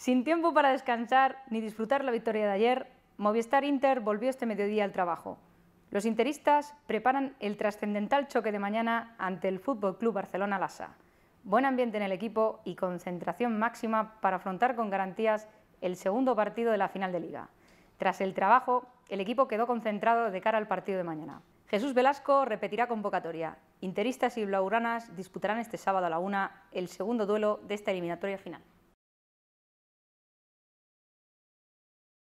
Sin tiempo para descansar ni disfrutar la victoria de ayer, Movistar Inter volvió este mediodía al trabajo. Los interistas preparan el trascendental choque de mañana ante el Fútbol Club Barcelona Lassa. Buen ambiente en el equipo y concentración máxima para afrontar con garantías el segundo partido de la final de Liga. Tras el trabajo, el equipo quedó concentrado de cara al partido de mañana. Jesús Velasco repetirá convocatoria. Interistas y blauranas disputarán este sábado a la una el segundo duelo de esta eliminatoria final.